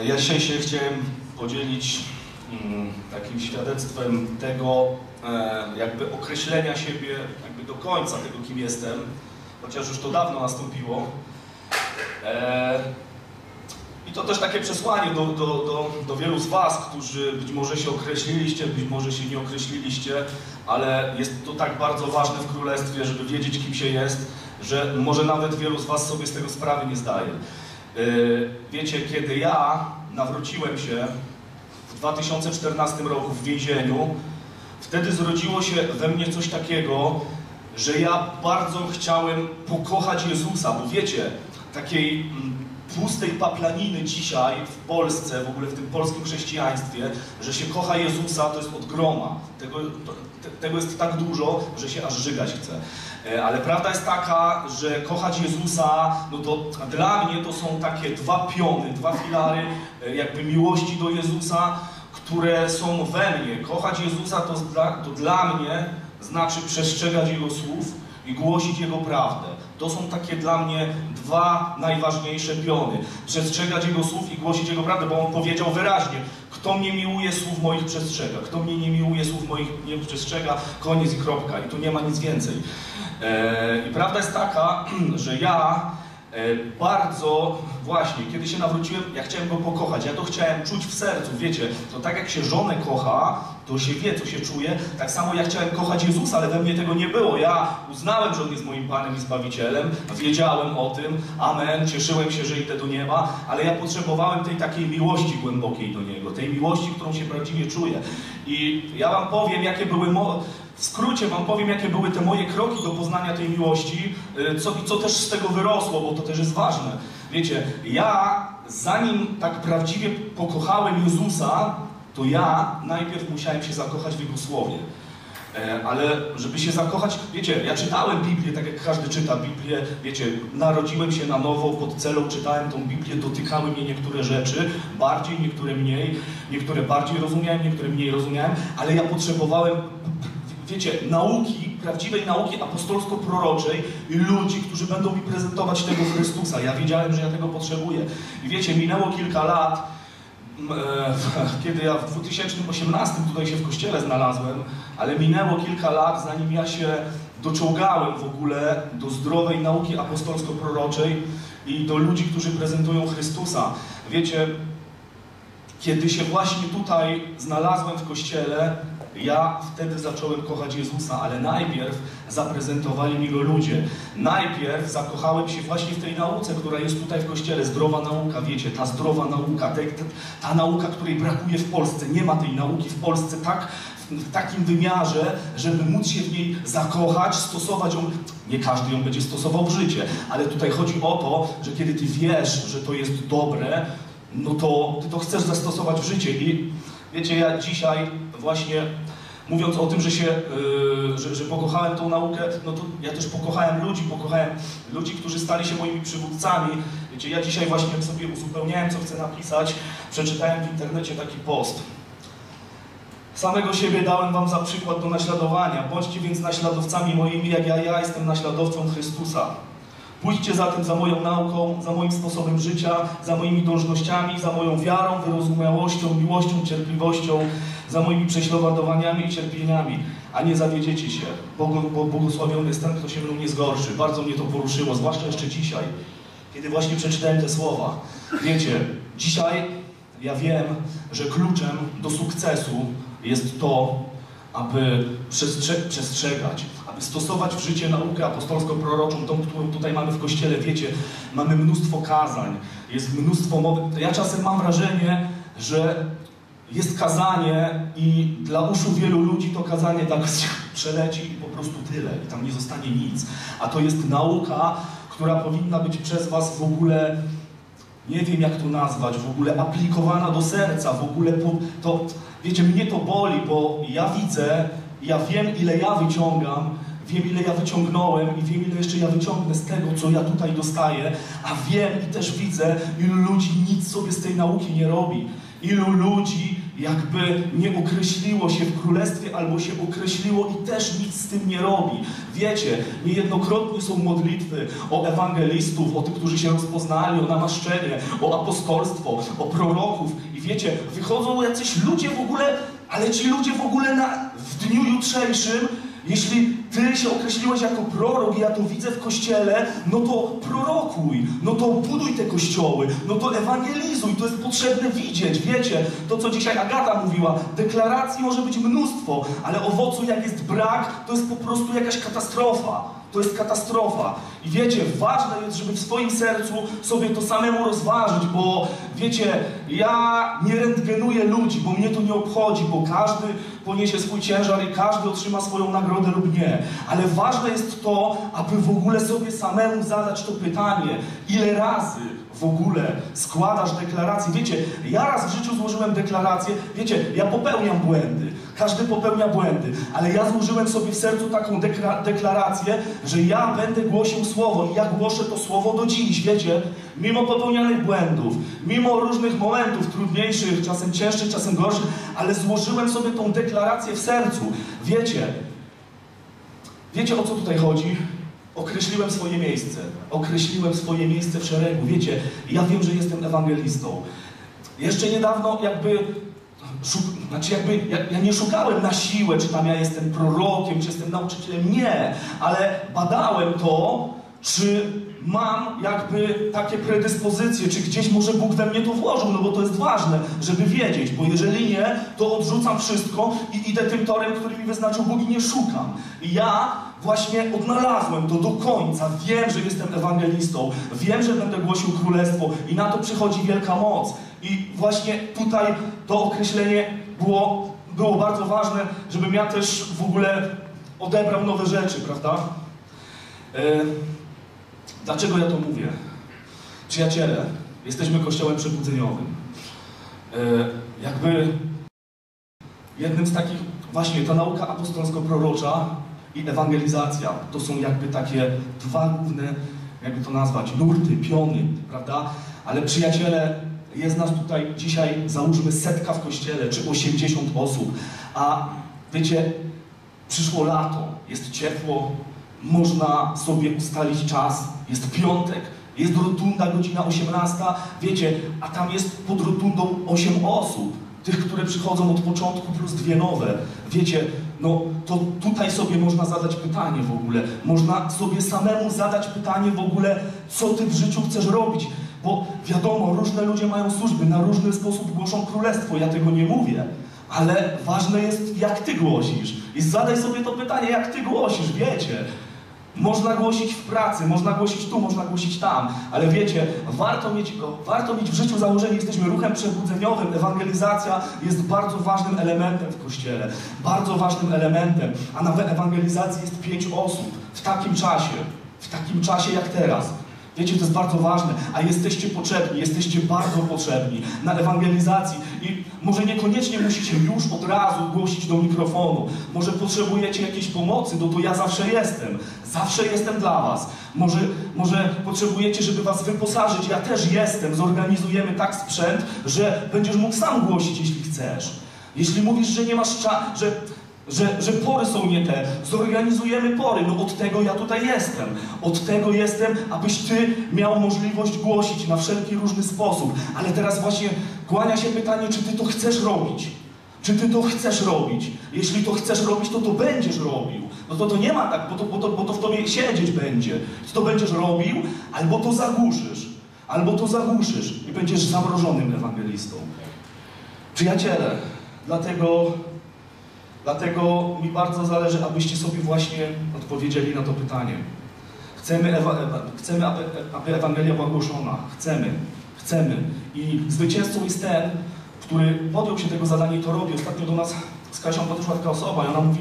E, Ja dzisiaj się chciałem podzielić mm, takim świadectwem tego e, jakby określenia siebie jakby do końca tego, kim jestem, chociaż już to dawno nastąpiło. E, I to też takie przesłanie do, do, do, do wielu z Was, którzy być może się określiliście, być może się nie określiliście, ale jest to tak bardzo ważne w Królestwie, żeby wiedzieć, kim się jest, że może nawet wielu z Was sobie z tego sprawy nie zdaje. Yy, Wiecie, kiedy ja nawróciłem się w 2014 roku w więzieniu, wtedy zrodziło się we mnie coś takiego, że ja bardzo chciałem pokochać Jezusa, bo wiecie, takiej pustej paplaniny dzisiaj w Polsce, w ogóle w tym polskim chrześcijaństwie, że się kocha Jezusa, to jest od groma. Tego, to, te, tego jest tak dużo, że się aż żygać chce. E, Ale prawda jest taka, że kochać Jezusa, no to dla mnie to są takie dwa piony, dwa filary e, jakby miłości do Jezusa, które są we mnie. Kochać Jezusa to dla, to dla mnie znaczy przestrzegać Jego słów i głosić Jego prawdę. To są takie dla mnie dwa najważniejsze piony. Przestrzegać Jego słów i głosić Jego prawdę, bo On powiedział wyraźnie, kto mnie miłuje, słów moich przestrzega. Kto mnie nie miłuje, słów moich nie przestrzega, koniec i kropka. I tu nie ma nic więcej. E, I prawda jest taka, że ja e, bardzo właśnie, kiedy się nawróciłem, ja chciałem go pokochać. Ja to chciałem czuć w sercu, wiecie. To tak jak się żonę kocha, to się wie, co się czuje. Tak samo ja chciałem kochać Jezusa, ale we mnie tego nie było. Ja uznałem, że On jest moim Panem i Zbawicielem. Wiedziałem o tym. Amen. Cieszyłem się, że idę do nieba. Ale ja potrzebowałem tej takiej miłości głębokiej do Niego. Tej miłości, którą się prawdziwie czuję. I ja wam powiem, jakie były... Mo- w skrócie wam powiem, jakie były te moje kroki do poznania tej miłości, y, co, co też z tego wyrosło, bo to też jest ważne. Wiecie, ja zanim tak prawdziwie pokochałem Jezusa, to ja najpierw musiałem się zakochać w Jego Słowie. E, Ale żeby się zakochać, wiecie, ja czytałem Biblię, tak jak każdy czyta Biblię, wiecie, narodziłem się na nowo, pod celą czytałem tą Biblię, dotykały mnie niektóre rzeczy, bardziej, niektóre mniej, niektóre bardziej rozumiałem, niektóre mniej rozumiałem, ale ja potrzebowałem, wiecie, nauki, prawdziwej nauki apostolsko-proroczej ludzi, którzy będą mi prezentować tego Chrystusa. Ja wiedziałem, że ja tego potrzebuję. I wiecie, minęło kilka lat, kiedy ja w 2018 tutaj się w kościele znalazłem, ale minęło kilka lat, zanim ja się doczołgałem w ogóle do zdrowej nauki apostolsko-proroczej i do ludzi, którzy prezentują Chrystusa. Wiecie, kiedy się właśnie tutaj znalazłem w kościele, ja wtedy zacząłem kochać Jezusa, ale najpierw zaprezentowali mi go ludzie. Najpierw zakochałem się właśnie w tej nauce, która jest tutaj w kościele. Zdrowa nauka, wiecie, ta zdrowa nauka, te, ta nauka, której brakuje w Polsce. Nie ma tej nauki w Polsce tak, w takim wymiarze, żeby móc się w niej zakochać, stosować ją. Nie każdy ją będzie stosował w życie, ale tutaj chodzi o to, że kiedy ty wiesz, że to jest dobre, no to ty to chcesz zastosować w życie. I wiecie, ja dzisiaj właśnie mówiąc o tym, że się, yy, że, że pokochałem tą naukę, no to ja też pokochałem ludzi, pokochałem ludzi, którzy stali się moimi przywódcami. Wiecie, ja dzisiaj właśnie sobie uzupełniałem, co chcę napisać, przeczytałem w internecie taki post. Samego siebie dałem wam za przykład do naśladowania. Bądźcie więc naśladowcami moimi, jak ja, ja jestem naśladowcą Chrystusa. Pójdźcie zatem za moją nauką, za moim sposobem życia, za moimi dążnościami, za moją wiarą, wyrozumiałością, miłością, cierpliwością, za moimi prześladowaniami i cierpieniami, a nie zawiedziecie się, bo, błogosławiony jest ten, kto się mną nie zgorszy. Bardzo mnie to poruszyło, zwłaszcza jeszcze dzisiaj, kiedy właśnie przeczytałem te słowa. Wiecie, dzisiaj ja wiem, że kluczem do sukcesu jest to, aby przestrze- przestrzegać, aby stosować w życie naukę apostolsko-proroczą, tą, którą tutaj mamy w Kościele. Wiecie, mamy mnóstwo kazań, jest mnóstwo mowy. Ja czasem mam wrażenie, że jest kazanie i dla uszu wielu ludzi to kazanie tak przeleci i po prostu tyle i tam nie zostanie nic. A to jest nauka, która powinna być przez Was w ogóle nie wiem jak to nazwać, w ogóle aplikowana do serca, w ogóle po, to, wiecie, mnie to boli, bo ja widzę, ja wiem ile ja wyciągam, wiem ile ja wyciągnąłem i wiem ile jeszcze ja wyciągnę z tego, co ja tutaj dostaję, a wiem i też widzę, ilu ludzi nic sobie z tej nauki nie robi. Ilu ludzi jakby nie określiło się w królestwie albo się określiło i też nic z tym nie robi. Wiecie, niejednokrotnie są modlitwy o ewangelistów, o tych, którzy się rozpoznali, o namaszczenie, o apostolstwo, o proroków i wiecie, wychodzą jacyś ludzie w ogóle, ale ci ludzie w ogóle na, w dniu jutrzejszym jeśli ty się określiłeś jako prorok i ja to widzę w kościele, no to prorokuj, no to buduj te kościoły, no to ewangelizuj, to jest potrzebne widzieć, wiecie, to co dzisiaj Agata mówiła, deklaracji może być mnóstwo, ale owocu jak jest brak, to jest po prostu jakaś katastrofa. To jest katastrofa. I wiecie, ważne jest, żeby w swoim sercu sobie to samemu rozważyć, bo wiecie, ja nie rentgenuję ludzi, bo mnie to nie obchodzi, bo każdy poniesie swój ciężar i każdy otrzyma swoją nagrodę lub nie. Ale ważne jest to, aby w ogóle sobie samemu zadać to pytanie, ile razy w ogóle składasz deklarację. Wiecie, ja raz w życiu złożyłem deklarację, wiecie, ja popełniam błędy. Każdy popełnia błędy, ale ja złożyłem sobie w sercu taką deklarację, że ja będę głosił słowo i ja głoszę to słowo do dziś, wiecie, mimo popełnianych błędów, mimo różnych momentów trudniejszych, czasem cięższych, czasem gorszych, ale złożyłem sobie tą deklarację w sercu. Wiecie, wiecie o co tutaj chodzi? Określiłem swoje miejsce. Określiłem swoje miejsce w szeregu. Wiecie, ja wiem, że jestem ewangelistą. Jeszcze niedawno jakby Szuk znaczy jakby, ja, ja, nie szukałem na siłę, czy tam ja jestem prorokiem, czy jestem nauczycielem, nie, ale badałem to, czy mam jakby takie predyspozycje, czy gdzieś może Bóg we mnie to włożył, no bo to jest ważne, żeby wiedzieć, bo jeżeli nie, to odrzucam wszystko i idę tym torem, który mi wyznaczył Bóg i nie szukam. Ja właśnie odnalazłem to do końca, wiem, że jestem ewangelistą, wiem, że będę głosił królestwo i na to przychodzi wielka moc. I właśnie tutaj to określenie było, było bardzo ważne, żebym ja też w ogóle odebrał nowe rzeczy, prawda? E, dlaczego ja to mówię? Przyjaciele, jesteśmy kościołem przebudzeniowym. E, jakby jednym z takich, właśnie ta nauka apostolsko-prorocza i ewangelizacja, to są jakby takie dwa główne, jakby to nazwać, nurty, piony, prawda? Ale przyjaciele, jest nas tutaj dzisiaj, załóżmy, setka w kościele, czy 80 osób, a wiecie, przyszło lato, jest ciepło, można sobie ustalić czas, jest piątek, jest rotunda, godzina 18, wiecie, a tam jest pod rotundą 8 osób, tych, które przychodzą od początku, plus dwie nowe. Wiecie, no to tutaj sobie można zadać pytanie w ogóle. Można sobie samemu zadać pytanie w ogóle, co ty w życiu chcesz robić. Bo wiadomo, różne ludzie mają służby, na różny sposób głoszą królestwo, ja tego nie mówię. Ale ważne jest, jak ty głosisz. I zadaj sobie to pytanie, jak ty głosisz, wiecie. Można głosić w pracy, można głosić tu, można głosić tam, ale wiecie, warto mieć, warto mieć w życiu założenie, jesteśmy ruchem przebudzeniowym, ewangelizacja jest bardzo ważnym elementem w Kościele, bardzo ważnym elementem, a na ewangelizacji jest pięć osób w takim czasie, w takim czasie jak teraz. Wiecie, to jest bardzo ważne, a jesteście potrzebni, jesteście bardzo potrzebni na ewangelizacji i może niekoniecznie musicie już od razu głosić do mikrofonu, może potrzebujecie jakiejś pomocy, no to ja zawsze jestem, zawsze jestem dla was. Może, może potrzebujecie, żeby was wyposażyć, ja też jestem, zorganizujemy tak sprzęt, że będziesz mógł sam głosić, jeśli chcesz. Jeśli mówisz, że nie masz czasu, że że, że pory są nie te. Zorganizujemy pory. No od tego ja tutaj jestem. Od tego jestem, abyś Ty miał możliwość głosić na wszelki różny sposób. Ale teraz właśnie kłania się pytanie, czy Ty to chcesz robić. Czy Ty to chcesz robić? Jeśli to chcesz robić, to to będziesz robił. No to to nie ma tak, bo to, bo to, bo to w Tobie siedzieć będzie. Ty to będziesz robił, albo to zagłuszysz. Albo to zagłuszysz i będziesz zamrożonym ewangelistą. Przyjaciele, dlatego Dlatego mi bardzo zależy, abyście sobie właśnie odpowiedzieli na to pytanie. Chcemy, ewa, chcemy aby, aby Ewangelia była głoszona. Chcemy. Chcemy. I zwycięzcą jest ten, który podjął się tego zadania i to robi. Ostatnio do nas z Kasią podeszła taka osoba i ona mówi,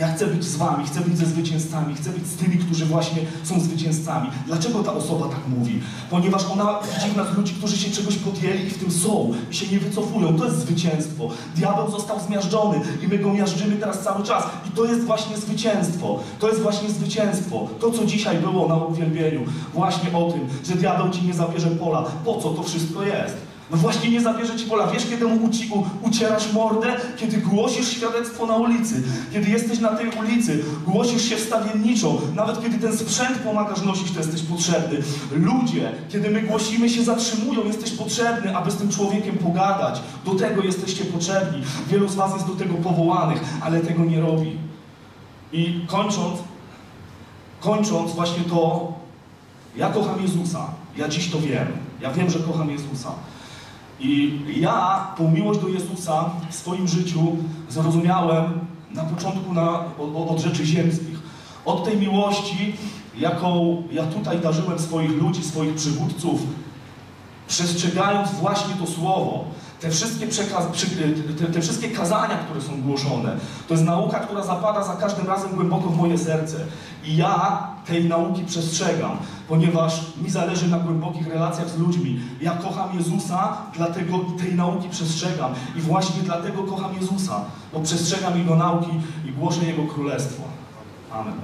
ja chcę być z wami, chcę być ze zwycięzcami, chcę być z tymi, którzy właśnie są zwycięzcami. Dlaczego ta osoba tak mówi? Ponieważ ona widzi w nas ludzi, którzy się czegoś podjęli i w tym są i się nie wycofują. To jest zwycięstwo. Diabeł został zmiażdżony i my go miażdżymy teraz cały czas. I to jest właśnie zwycięstwo. To jest właśnie zwycięstwo. To, co dzisiaj było na uwielbieniu. Właśnie o tym, że diabeł ci nie zabierze pola. Po co to wszystko jest? No właśnie nie zabierze ci pola. Wiesz, kiedy mu uci, u, ucierasz mordę? Kiedy głosisz świadectwo na ulicy. Kiedy jesteś na tej ulicy, głosisz się wstawienniczo. Nawet kiedy ten sprzęt pomagasz nosić, to jesteś potrzebny. Ludzie, kiedy my głosimy, się zatrzymują. Jesteś potrzebny, aby z tym człowiekiem pogadać. Do tego jesteście potrzebni. Wielu z was jest do tego powołanych, ale tego nie robi. I kończąc, kończąc właśnie to, ja kocham Jezusa. Ja dziś to wiem. Ja wiem, że kocham Jezusa. I ja tą miłość do Jezusa w swoim życiu zrozumiałem na początku na, od, od rzeczy ziemskich. Od tej miłości, jaką ja tutaj darzyłem swoich ludzi, swoich przywódców, przestrzegając właśnie to słowo, te wszystkie, te, te wszystkie kazania, które są głoszone, to jest nauka, która zapada za każdym razem głęboko w moje serce. I ja tej nauki przestrzegam, ponieważ mi zależy na głębokich relacjach z ludźmi. Ja kocham Jezusa, dlatego tej nauki przestrzegam. I właśnie dlatego kocham Jezusa, bo przestrzegam Jego nauki i głoszę Jego królestwo. Amen.